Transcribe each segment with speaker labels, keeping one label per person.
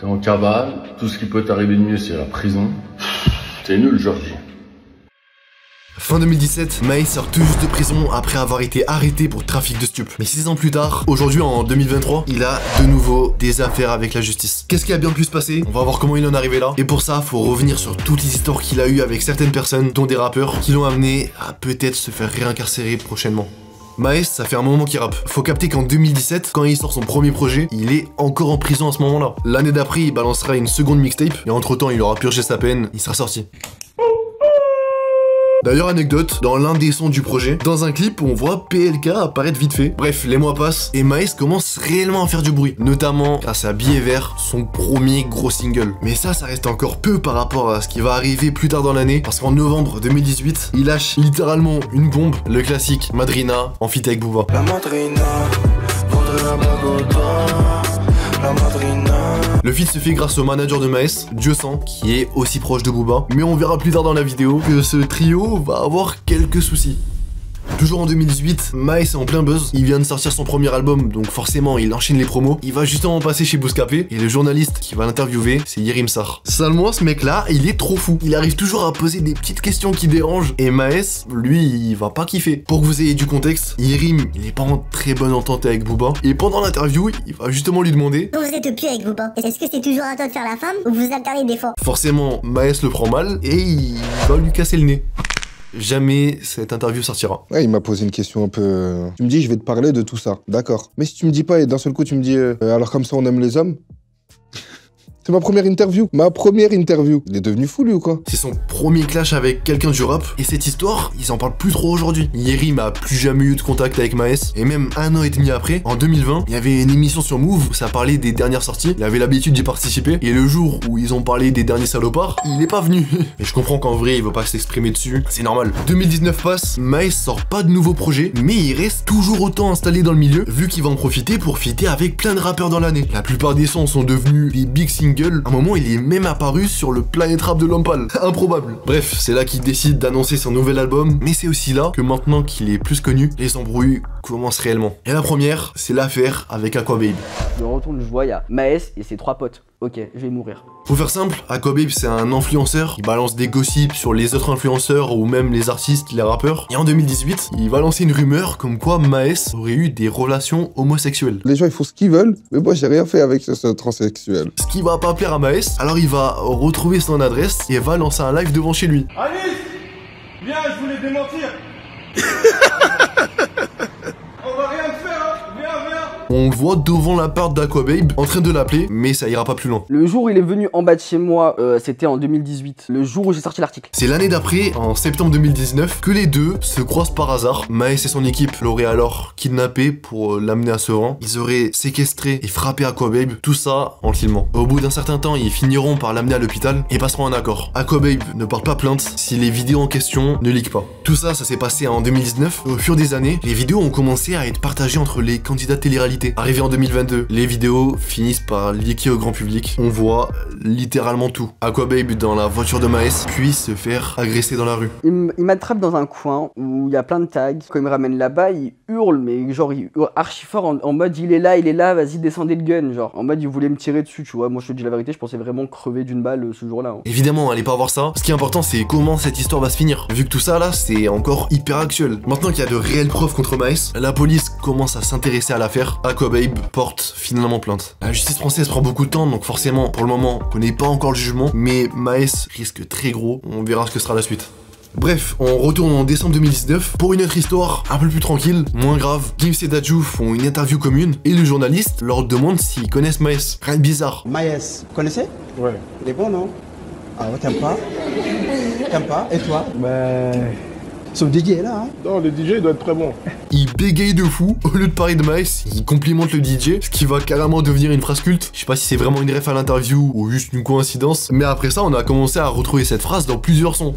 Speaker 1: T'es en cavale, tout ce qui peut t'arriver de mieux c'est la prison. T'es nul, Georgie.
Speaker 2: Fin 2017, Maïs sort tout juste de prison après avoir été arrêté pour trafic de stupes. Mais 6 ans plus tard, aujourd'hui en 2023, il a de nouveau des affaires avec la justice. Qu'est-ce qui a bien pu se passer? On va voir comment il en est arrivé là. Et pour ça, faut revenir sur toutes les histoires qu'il a eues avec certaines personnes, dont des rappeurs, qui l'ont amené à peut-être se faire réincarcérer prochainement. Maes, ça fait un moment qu'il rappe. Faut capter qu'en 2017, quand il sort son premier projet, il est encore en prison à ce moment-là. L'année d'après, il balancera une seconde mixtape, et entre temps, il aura purgé sa peine, il sera sorti. D'ailleurs, anecdote, dans l'un des sons du projet, dans un clip, on voit PLK apparaître vite fait. Bref, les mois passent et Maes commence réellement à faire du bruit, notamment grâce à Billet Vert, son premier gros single. Mais ça, ça reste encore peu par rapport à ce qui va arriver plus tard dans l'année, parce qu'en novembre 2018, il lâche littéralement une bombe, le classique Madrina en feat avec
Speaker 3: la madrina.
Speaker 2: Le feat se fait grâce au manager de Maes, Dieu qui est aussi proche de Booba. Mais on verra plus tard dans la vidéo que ce trio va avoir quelques soucis. Toujours en 2018, Maes est en plein buzz. Il vient de sortir son premier album, donc forcément il enchaîne les promos. Il va justement passer chez Bouscapé et le journaliste qui va l'interviewer, c'est Yerim Sar. Seulement, ce mec-là, il est trop fou. Il arrive toujours à poser des petites questions qui dérangent et Maes, lui, il va pas kiffer. Pour que vous ayez du contexte, Yerim, il est pas en très bonne entente avec Booba et pendant l'interview, il va justement lui demander
Speaker 4: Vous êtes plus avec Booba Est-ce que c'est toujours à toi de faire la femme ou vous alternez des fois?
Speaker 2: Forcément, Maes le prend mal et il va lui casser le nez jamais cette interview sortira.
Speaker 5: Ouais, il m'a posé une question un peu. Euh, tu me dis, je vais te parler de tout ça. D'accord. Mais si tu me dis pas et d'un seul coup tu me dis, euh, alors comme ça on aime les hommes, c'est ma première interview. Ma première interview. Il est devenu fou, lui, ou quoi?
Speaker 2: C'est son premier clash avec quelqu'un du rap. Et cette histoire, ils en parlent plus trop aujourd'hui. Yerim a plus jamais eu de contact avec Maes. Et même un an et demi après, en 2020, il y avait une émission sur Move où ça parlait des dernières sorties. Il avait l'habitude d'y participer. Et le jour où ils ont parlé des derniers salopards, il est pas venu. et je comprends qu'en vrai, il veut pas s'exprimer dessus. C'est normal. 2019 passe, Maes sort pas de nouveaux projets, mais il reste toujours autant installé dans le milieu, vu qu'il va en profiter pour fitter avec plein de rappeurs dans l'année. La plupart des sons sont devenus des big singles à un moment, il est même apparu sur le Planet Rap de Lampal. Improbable. Bref, c'est là qu'il décide d'annoncer son nouvel album, mais c'est aussi là que maintenant qu'il est plus connu, les embrouilles commencent réellement. Et la première, c'est l'affaire avec Aquababe.
Speaker 6: Je retourne, je vois, il y a Maes et ses trois potes ok, je vais mourir.
Speaker 2: Pour faire simple, Aquababe c'est un influenceur, il balance des gossips sur les autres influenceurs ou même les artistes, les rappeurs. Et en 2018, il va lancer une rumeur comme quoi Maes aurait eu des relations homosexuelles.
Speaker 5: Les gens ils font ce qu'ils veulent, mais moi j'ai rien fait avec ce, transsexuel.
Speaker 2: Ce qui va pas plaire à Maes, alors il va retrouver son adresse et va lancer un live devant chez lui.
Speaker 7: Alice Viens, je voulais démentir
Speaker 2: On voit devant la part d'Aquababe en train de l'appeler, mais ça ira pas plus loin.
Speaker 6: Le jour où il est venu en bas de chez moi, euh, c'était en 2018, le jour où j'ai sorti l'article.
Speaker 2: C'est l'année d'après, en septembre 2019, que les deux se croisent par hasard. Maes et son équipe l'auraient alors kidnappé pour euh, l'amener à ce rang. Ils auraient séquestré et frappé Aquababe, tout ça en filmant. Au bout d'un certain temps, ils finiront par l'amener à l'hôpital et passeront un accord. Aquababe ne porte pas plainte si les vidéos en question ne leak pas. Tout ça, ça s'est passé en 2019. Au fur des années, les vidéos ont commencé à être partagées entre les candidats de Arrivé en 2022, les vidéos finissent par liquer au grand public. On voit littéralement tout. Aquababe dans la voiture de Maes, puis se faire agresser dans la rue.
Speaker 6: Il m'attrape dans un coin où il y a plein de tags. Quand il me ramène là-bas, il hurle, mais genre il hurle archi fort en, mode il est là, il est là, vas-y descendez le gun. Genre en mode il voulait me tirer dessus, tu vois. Moi je te dis la vérité, je pensais vraiment crever d'une balle euh, ce jour-là. Hein.
Speaker 2: Évidemment, allez pas voir ça. Ce qui est important, c'est comment cette histoire va se finir. Vu que tout ça là, c'est encore hyper actuel. Maintenant qu'il y a de réelles preuves contre Maes, la police commence à s'intéresser à l'affaire. Aquababe porte finalement plainte. La justice française prend beaucoup de temps, donc forcément, pour le moment, on connaît pas encore le jugement, mais Maes risque très gros. On verra ce que sera la suite. Bref, on retourne en décembre 2019 pour une autre histoire un peu plus tranquille, moins grave. Gims et Dajou font une interview commune et le journaliste leur demande s'ils connaissent Maes. Rien de bizarre.
Speaker 8: Maes, vous connaissez?
Speaker 7: Ouais.
Speaker 8: Il est bon, non? Ah ouais, t'aimes pas? T'aimes pas? Et toi?
Speaker 7: Bah...
Speaker 8: Son DJ est là, hein
Speaker 7: Non, le DJ doit être très bon.
Speaker 2: Il bégaye de fou. Au lieu de parler de Maes, il complimente le DJ, ce qui va carrément devenir une phrase culte. Je sais pas si c'est vraiment une ref à l'interview ou juste une coïncidence, mais après ça, on a commencé à retrouver cette phrase dans plusieurs sons.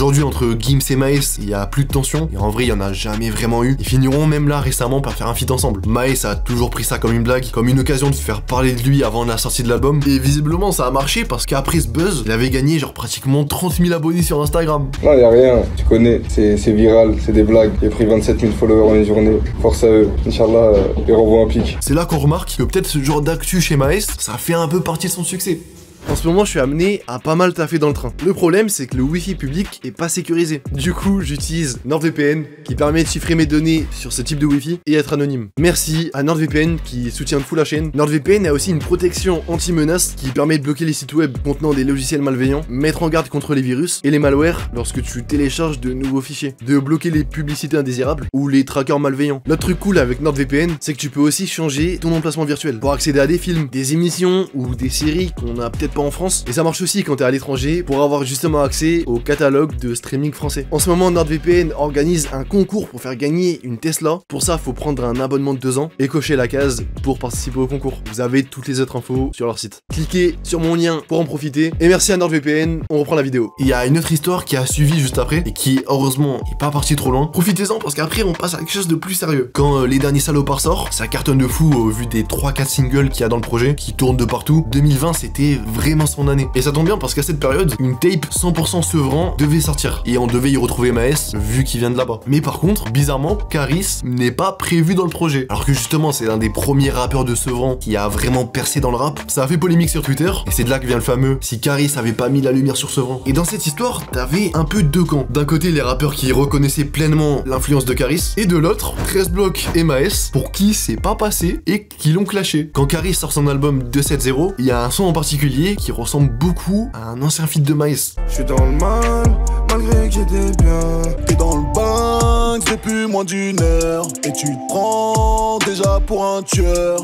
Speaker 2: Aujourd'hui, entre Gims et Maes, il y a plus de tension, et en vrai, il y en a jamais vraiment eu. Ils finiront même là récemment par faire un feat ensemble. Maes a toujours pris ça comme une blague, comme une occasion de faire parler de lui avant la sortie de l'album, et visiblement ça a marché parce qu'après ce buzz, il avait gagné genre pratiquement 30 000 abonnés sur Instagram.
Speaker 5: Non, y a rien, tu connais, c'est c'est viral, c'est des blagues. J'ai pris 27 000 followers en une journée. Force à eux. Inch'Allah, euh, ils renvoient un pic.
Speaker 2: C'est là qu'on remarque que peut-être ce genre d'actu chez Maes, ça fait un peu partie de son succès. En ce moment, je suis amené à pas mal taffer dans le train. Le problème, c'est que le Wi-Fi public est pas sécurisé. Du coup, j'utilise NordVPN qui permet de chiffrer mes données sur ce type de Wi-Fi et être anonyme. Merci à NordVPN qui soutient de fou la chaîne. NordVPN a aussi une protection anti-menace qui permet de bloquer les sites web contenant des logiciels malveillants, mettre en garde contre les virus et les malwares lorsque tu télécharges de nouveaux fichiers, de bloquer les publicités indésirables ou les trackers malveillants. L'autre truc cool avec NordVPN, c'est que tu peux aussi changer ton emplacement virtuel pour accéder à des films, des émissions ou des séries qu'on a peut-être pas en France. Et ça marche aussi quand t'es à l'étranger pour avoir justement accès au catalogue de streaming français. En ce moment, NordVPN organise un concours pour faire gagner une Tesla. Pour ça, faut prendre un abonnement de 2 ans et cocher la case pour participer au concours. Vous avez toutes les autres infos sur leur site. Cliquez sur mon lien pour en profiter. Et merci à NordVPN, on reprend la vidéo. Il y a une autre histoire qui a suivi juste après et qui, heureusement, est pas partie trop loin. Profitez-en parce qu'après, on passe à quelque chose de plus sérieux. Quand euh, Les Derniers Salopards sort, ça cartonne de fou au vu des 3-4 singles qu'il y a dans le projet, qui tournent de partout. 2020, c'était vraiment son année. Et ça tombe bien parce qu'à cette période, une tape 100% Sevran devait sortir. Et on devait y retrouver Maes, vu qu'il vient de là-bas. Mais par contre, bizarrement, Caris n'est pas prévu dans le projet. Alors que justement, c'est l'un des premiers rappeurs de Sevran qui a vraiment percé dans le rap. Ça a fait polémique sur Twitter, et c'est de là que vient le fameux si Caris avait pas mis la lumière sur Sevran. Et dans cette histoire, t'avais un peu deux camps. D'un côté, les rappeurs qui reconnaissaient pleinement l'influence de Caris, et de l'autre, 13 blocs et Maes, pour qui c'est pas passé et qui l'ont clashé. Quand Caris sort son album 270, il y a un son en particulier qui ressemble beaucoup à un ancien feat de Maes.
Speaker 3: Je suis dans le mal, malgré que j'étais bien. T'es dans le bain, c'est plus moins d'une heure. Et tu te prends déjà pour un tueur.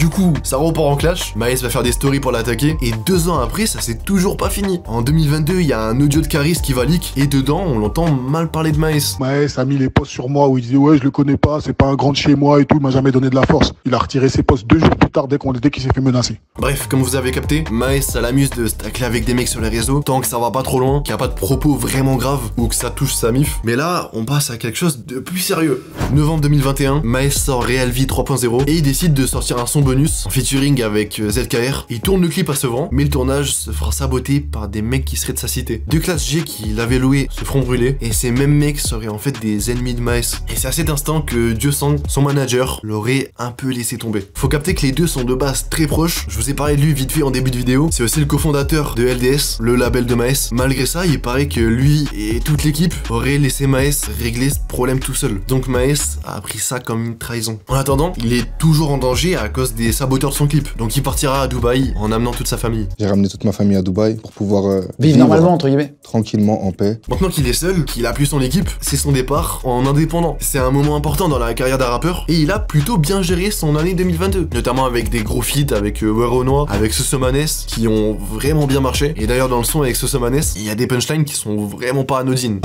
Speaker 2: Du coup, ça repart en clash, Maes va faire des stories pour l'attaquer, et deux ans après, ça s'est toujours pas fini. En 2022, il y a un audio de Caris qui va leak, et dedans, on l'entend mal parler de Maes.
Speaker 9: Maes a mis les posts sur moi où il disait ouais je le connais pas, c'est pas un grand de chez moi et tout, il m'a jamais donné de la force. Il a retiré ses posts deux jours plus tard dès qu'on dès qu'il s'est fait menacer.
Speaker 2: Bref, comme vous avez capté, Maes ça l'amuse de se tacler avec des mecs sur les réseaux, tant que ça va pas trop loin, qu'il y a pas de propos vraiment graves, ou que ça touche sa mif. Mais là, on passe à quelque chose de plus sérieux. Novembre 2021, Maes sort Real Vie 3.0, et il décide de sortir un son en featuring avec euh, ZKR. Il tourne le clip à Sevran, mais le tournage se fera saboter par des mecs qui seraient de sa cité. Deux classes G qui l'avaient loué se feront brûler, et ces mêmes mecs seraient en fait des ennemis de Maes. Et c'est à cet instant que Dieu Sang, son manager, l'aurait un peu laissé tomber. Faut capter que les deux sont de base très proches. Je vous ai parlé de lui vite fait en début de vidéo. C'est aussi le cofondateur de LDS, le label de Maes. Malgré ça, il paraît que lui et toute l'équipe auraient laissé Maes régler ce problème tout seul. Donc Maes a pris ça comme une trahison. En attendant, il est toujours en danger à cause des saboteurs de son clip. Donc il partira à Dubaï en amenant toute sa famille.
Speaker 5: J'ai ramené toute ma famille à Dubaï pour pouvoir euh,
Speaker 8: Vive normalement, entre guillemets.
Speaker 5: tranquillement en paix.
Speaker 2: Maintenant qu'il est seul, qu'il a plus son équipe, c'est son départ en indépendant. C'est un moment important dans la carrière d'un rappeur et il a plutôt bien géré son année 2022, notamment avec des gros feats avec euh, Weronois, avec Sosomanes qui ont vraiment bien marché. Et d'ailleurs dans le son avec Sosomanes, il y a des punchlines qui sont vraiment pas anodines.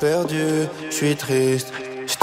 Speaker 3: Perdu, je suis triste.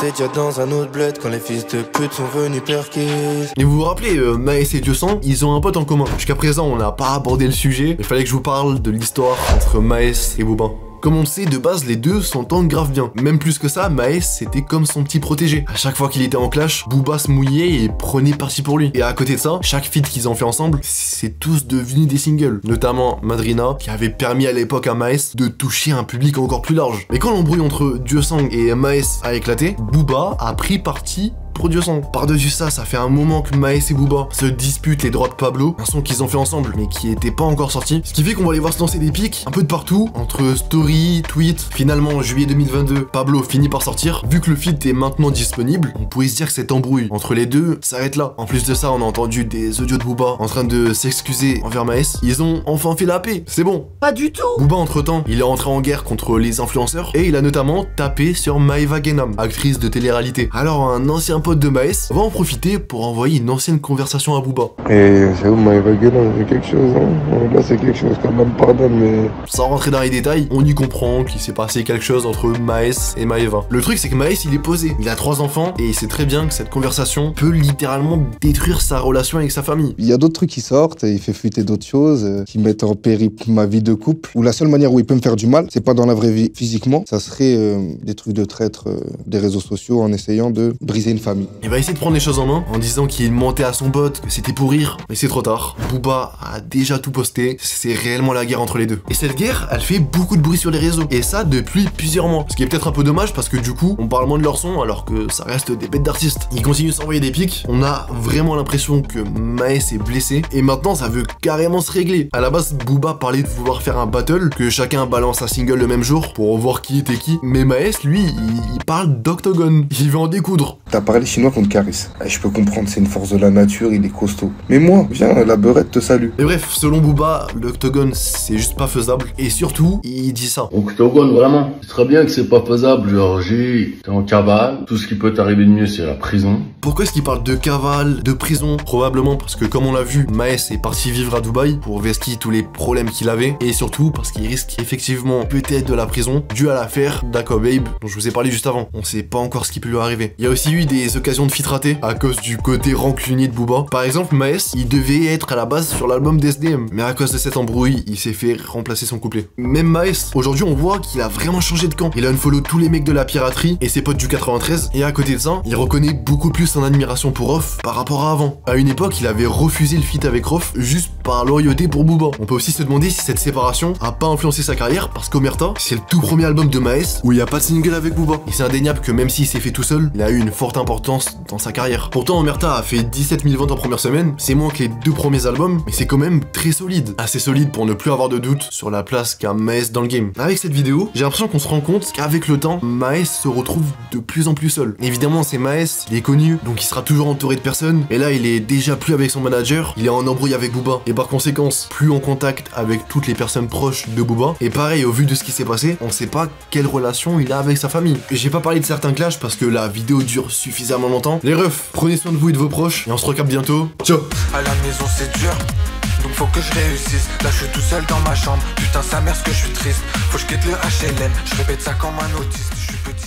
Speaker 3: J'étais déjà dans un autre bled quand les fils de pute sont venus perquise.
Speaker 2: Et vous vous rappelez, euh, Maes et Dieu Sang, ils ont un pote en commun. Jusqu'à présent, on n'a pas abordé le sujet, il fallait que je vous parle de l'histoire entre Maes et Boubin. Comme on le sait, de base, les deux s'entendent grave bien. Même plus que ça, Maes, c'était comme son petit protégé. À chaque fois qu'il était en clash, Booba se mouillait et prenait parti pour lui. Et à côté de ça, chaque feat qu'ils ont fait ensemble, c'est tous devenu des singles. Notamment Madrina, qui avait permis à l'époque à Maes de toucher un public encore plus large. Mais quand l'embrouille entre Dieu Sang et Maes a éclaté, Booba a pris parti Sang. Par-dessus ça, ça fait un moment que Maes et Booba se disputent les droits de Pablo, un son qu'ils ont fait ensemble, mais qui était pas encore sorti. Ce qui fait qu'on va les voir se lancer des pics un peu de partout, entre story, tweet. Finalement, en juillet 2022, Pablo finit par sortir. Vu que le feat est maintenant disponible, on pouvait se dire que cette embrouille entre les deux s'arrête là. En plus de ça, on a entendu des audios de Booba en train de s'excuser envers Maes. Ils ont enfin fait la paix, c'est bon.
Speaker 6: Pas du tout
Speaker 2: Booba, entre-temps, il est entré en guerre contre les influenceurs et il a notamment tapé sur Maeva Genam, actrice de télé-réalité. Alors un ancien pote de Maes va en profiter pour envoyer une ancienne conversation à Booba.
Speaker 5: Et Maëva Guélan, il y a quelque chose, hein. Là, c'est quelque chose quand même, pardonne, mais.
Speaker 2: Sans rentrer dans les détails, on y comprend qu'il s'est passé quelque chose entre Maes et Maeva. Le truc, c'est que Maes, il est posé. Il a trois enfants et il sait très bien que cette conversation peut littéralement détruire sa relation avec sa famille.
Speaker 5: Il y a d'autres trucs qui sortent, et il fait fuiter d'autres choses, euh, qui mettent en péril ma vie de couple. Où la seule manière où il peut me faire du mal, c'est pas dans la vraie vie physiquement, ça serait euh, des trucs de traître euh, des réseaux sociaux en essayant de briser une famille.
Speaker 2: Il va essayer de prendre les choses en main en disant qu'il mentait à son pote, que c'était pour rire, mais c'est trop tard. Booba a déjà tout posté, c'est réellement la guerre entre les deux. Et cette guerre, elle fait beaucoup de bruit sur les réseaux, et ça depuis plusieurs mois. Ce qui est peut-être un peu dommage parce que du coup, on parle moins de leur son alors que ça reste des bêtes d'artistes. Ils continuent de s'envoyer des pics, on a vraiment l'impression que Maes est blessé, et maintenant ça veut carrément se régler. À la base, Booba parlait de vouloir faire un battle, que chacun balance un single le même jour pour voir qui était qui, mais Maes, lui, il, parle d'Octogone, il veut en découdre.
Speaker 5: T'as parlé chinois contre Caris. Eh, Je peux comprendre, c'est une force de la nature, il est costaud. Mais moi, viens, la beurette te salue.
Speaker 2: Et bref, selon Booba, l'Octogone c'est juste pas faisable, et surtout, il dit ça.
Speaker 1: Octogone, vraiment. C'est très bien que c'est pas faisable, genre, j'ai, t'es en cavale, tout ce qui peut t'arriver de mieux, c'est la prison.
Speaker 2: Pourquoi est-ce qu'il parle de cavale, de prison? Probablement parce que comme on l'a vu, Maes est parti vivre à Dubaï pour vestir tous les problèmes qu'il avait et surtout parce qu'il risque effectivement peut-être de la prison dû à l'affaire d'Akobabe dont je vous ai parlé juste avant. On sait pas encore ce qui peut lui arriver. Il y a aussi eu des occasions de feat ratés à cause du côté rancunier de Booba. Par exemple, Maes, il devait être à la base sur l'album d'SDM, mais à cause de cette embrouille, il s'est fait remplacer son couplet. Même Maes, aujourd'hui on voit qu'il a vraiment changé de camp. Il a unfollow tous les mecs de la piraterie et ses potes du 93 et à côté de ça, il reconnaît beaucoup plus son admiration pour Rof par rapport à avant. À une époque, il avait refusé le feat avec Rof juste par loyauté pour Booba. On peut aussi se demander si cette séparation a pas influencé sa carrière parce qu'Omerta, c'est le tout premier album de Maes où il n'y a pas de single avec Booba. Et c'est indéniable que même s'il s'est fait tout seul, il a eu une forte importance dans sa carrière. Pourtant, Omerta a fait 17 000 ventes en première semaine, c'est moins que les deux premiers albums, mais c'est quand même très solide. Assez solide pour ne plus avoir de doute sur la place qu'a Maes dans le game. Avec cette vidéo, j'ai l'impression qu'on se rend compte qu'avec le temps, Maes se retrouve de plus en plus seul. Évidemment, c'est Maes, il est connu, donc il sera toujours entouré de personnes, et là, il est déjà plus avec son manager, il est en embrouille avec Booba, et par conséquence, plus en contact avec toutes les personnes proches de Booba. Et pareil, au vu de ce qui s'est passé, on sait pas quelle relation il a avec sa famille. J'ai pas parlé de certains clashs parce que la vidéo dure suffisamment longtemps. Les refs, prenez soin de vous et de vos proches, et on se recapte bientôt. Ciao.
Speaker 10: À la maison c'est dur. Donc faut que je réussisse. Là je suis tout seul dans ma chambre. Putain sa mère ce que je suis triste. Faut que je quitte le HLM Je répète ça comme un autiste. Je suis petit